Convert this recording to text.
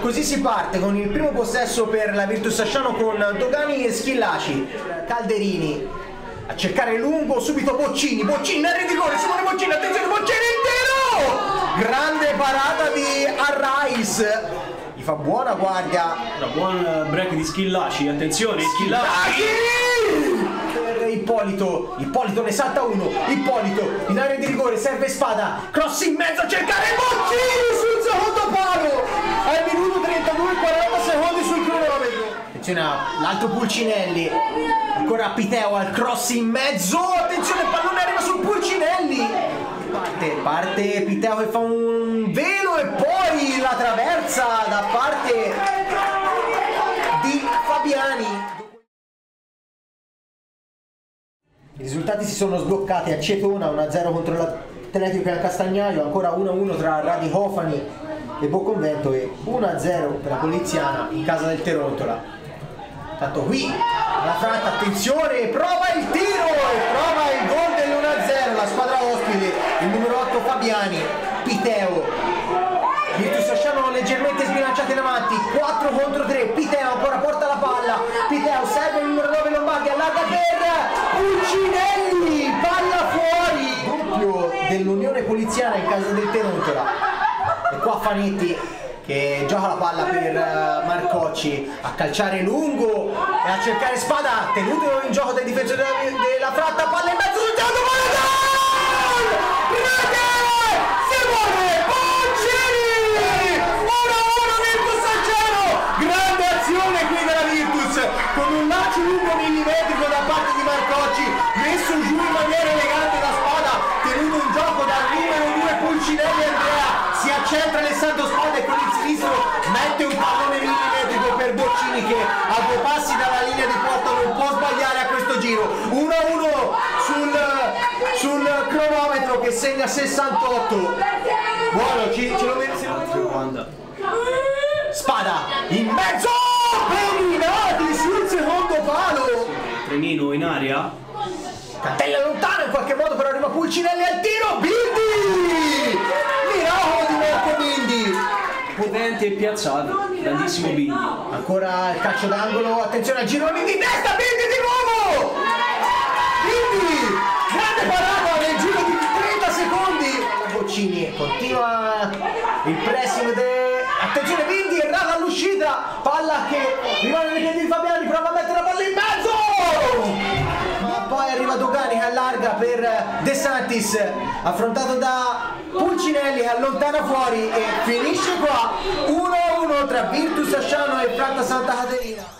così si parte con il primo possesso per la Virtus Asciano con Dogani e Schillaci. Calderini a cercare lungo, subito Boccini, Boccini nel rigore, Simone Boccini, attenzione Boccini intero! Grande parata di Arrais. Gli fa buona guardia. Una buona break di Schillaci, attenzione, Schillaci! Per Ippolito, Ippolito ne salta uno, Ippolito in area di rigore, serve spada, cross in mezzo a cercare Boccini sul secondo! Al minuto 32 40 secondi sul cronometro. Attenzione all'altro Pulcinelli, ancora Piteo al cross in mezzo, attenzione il pallone arriva sul Pulcinelli. Parte, parte Piteo che fa un velo e poi la traversa da parte di Fabiani. I risultati si sono sbloccati a Cetona 1-0 contro l'Atletico del Castagnaio, ancora 1-1 tra Radi Hofani e Boconvento e 1-0 per la Poliziana in casa del Terontola. Tanto qui la fratta, attenzione, prova il tiro e prova il gol dell'1-0, la squadra ospite, il numero 8 Fabiani, Piteo. Virtus Asciano leggermente sbilanciati in avanti, 4 contro 3, Piteo ancora porta la palla, Piteo serve il numero 9 Lombardi, allarga per Pulcinelli, palla fuori, doppio dell'Unione Poliziana in casa del Terontola. Qua Fanetti che gioca la palla per Marcocci a calciare lungo e a cercare spada, tenuto in gioco dai difensori della, della fratta, palla in mezzo sul gioco, gol! Rete! Simone Boccini! 1-1 Virtus Sancero! Grande azione qui della Virtus con un lancio lungo millimetrico da parte di Marcocci messo giù in si accentra Alessandro Spada e con il sinistro mette un pallone millimetrico per Boccini che a due passi dalla linea di porta non può sbagliare a questo giro. 1-1 sul, sul cronometro che segna 68 buono ci, ce lo meriti Spada in mezzo Peninati sul secondo palo. Trenino in aria. Cantella lontana in qualche modo però arriva Pulcinelli al tiro. Bindi miracolo di Marco Bindi Potente e piazzato. Grandissimo Bindi. ancora il calcio d'angolo attenzione al girone di testa Bindi di nuovo! Bindi grande parata nel giro di 30 secondi. Boccini continua il pressing de... attenzione Bindi errata all'uscita. Palla che rimane nei piedi di Fabiani prova a mettere la palla in mezzo! Ma poi arriva Dogani che allarga per De Santis affrontato da Pulcinelli allontana fuori e finisce qua. 1-1 tra Virtus Asciano e Fratta Santa Caterina